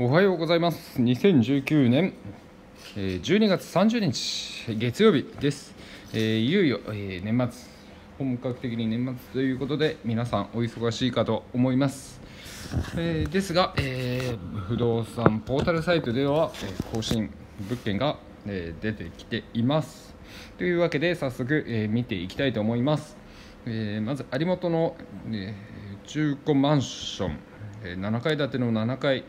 おはようございます。2019年12月30日月曜日です、えいよいよ、え年末本格的に年末ということで皆さんお忙しいかと思います、えですが、え不動産ポータルサイトでは、え更新物件が、え出てきています。というわけで早速、え見ていきたいと思います、えまず有本の、え中古マンション、7階建ての7階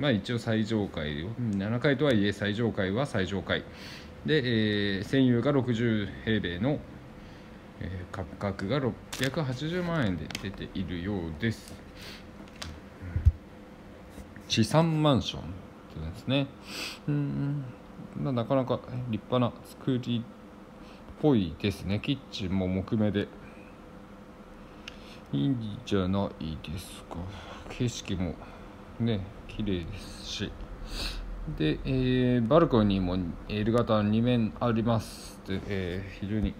まあ一応最上階7階とはいえ最上階は最上階。で、えー、占有が60平米の、えー価格が680万円で出ているようです。資産マンションってですね。うん、なかなか立派な作りっぽいですね。キッチンも木目で。いいんじゃないですか。景色もね綺麗ですし。で、えーバルコニーも L 型2面ありますで、えー非常に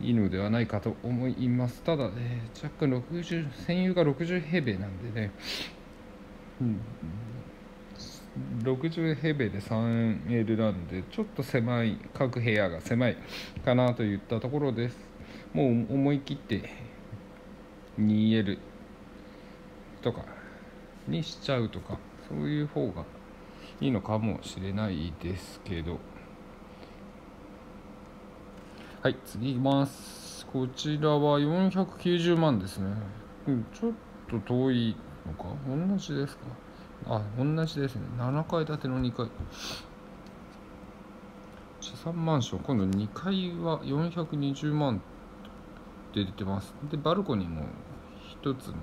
いいのではないかと思います。ただ、えー若干60占有が60平米なんでね、うん、60平米で 3L なんでちょっと狭い各部屋が狭いかなといったところです。もう思い切って 2L とかにしちゃうとかそういう方がいいのかもしれないですけど。はい次いきます。こちらは490万ですね、うん、ちょっと遠いのか？同じですか？あ同じですね。7階建ての2階。資産マンション。今度2階は420万って出てます。でバルコニーも1つの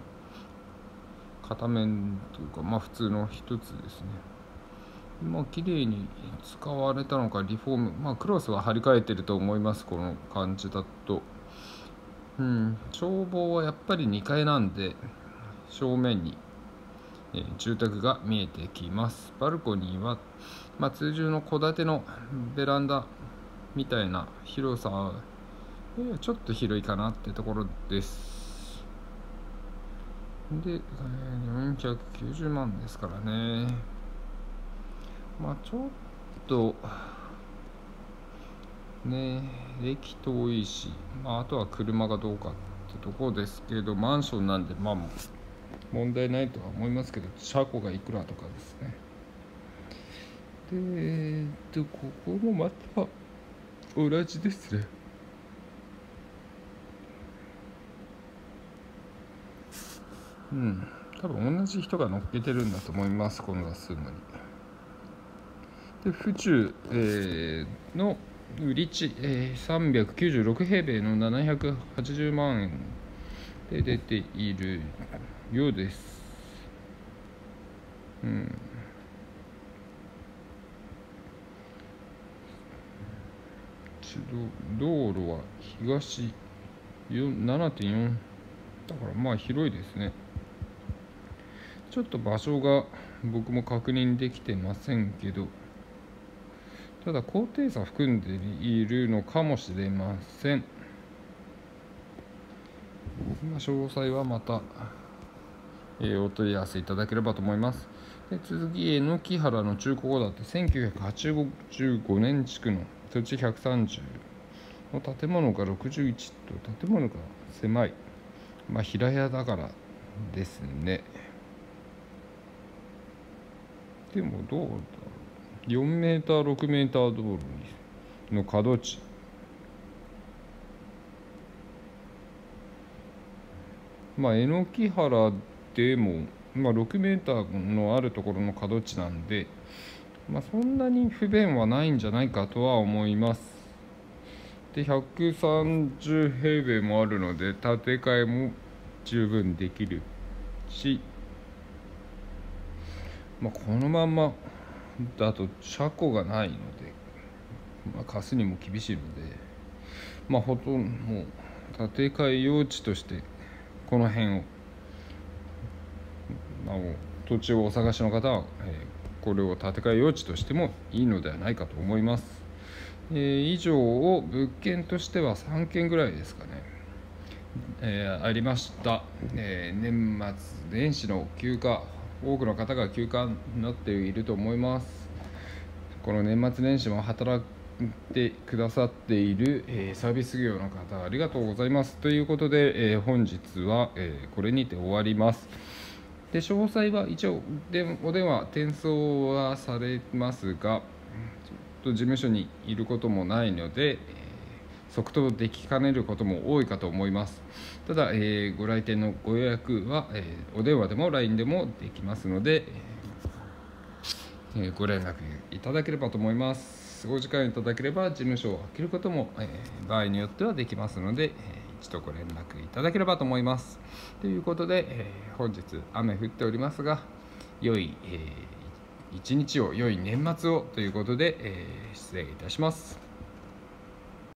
片面というかまあ普通の一つですね。まあ綺麗に使われたのかリフォームまあクロスは張り替えてると思いますこの感じだと。うん眺望はやっぱり2階なんで正面に、えー住宅が見えてきます。バルコニーは、まあ、通常の戸建てのベランダみたいな広さちょっと広いかなってところです。で、えー490万ですからね。まあちょっとね駅遠いし、まあ、あとは車がどうかってとこですけどマンションなんでまあ問題ないとは思いますけど車庫がいくらとかですね。でえっとここもまた同じですね。うん。多分同じ人が乗っけてるんだと思いますこのガスームに。で府中、えーの売り地、えー396平米の780万円で出ているようです。うん。ち道路は東7.4だからまあ広いですね。ちょっと場所が僕も確認できてませんけどただ高低差含んでいるのかもしれません。詳細はまた、えーお問い合わせいただければと思います。で次榎木原の中古戸建て1985年地区の土地130の建物が61と建物が狭い。まあ平屋だからですね。でもどうだろう4メーター6メーター道路の角地まあ榎木原でも、まあ、6メーターのあるところの角地なんで、まあ、そんなに不便はないんじゃないかとは思いますで130平米もあるので建て替えも十分できるし、まあ、このまんまだと車庫がないので、まあ、貸すにも厳しいので、まあ、ほとんど建て替え用地としてこの辺を、まあ、土地をお探しの方は、えーこれを建て替え用地としてもいいのではないかと思います。えー以上を物件としては3件ぐらいですかね、えーありました、え年末年始の休暇多くの方が休暇になっていると思います。この年末年始も働いてくださっている、えー、サービス業の方ありがとうございます。ということで、えー、本日は、えー、これにて終わります。で詳細は一応でお電話転送はされますがちょっと事務所にいることもないので、即答できかねることも多いかと思います。ただ、えー、ご来店のご予約は、えー、お電話でも LINE でもできますので、えー、ご連絡いただければと思います。お時間いただければ事務所を開けることも、え場合によってはできますので、え一度ご連絡いただければと思います。ということで、え本日雨降っておりますが良い、え一日を良い年末をということで、え失礼いたします。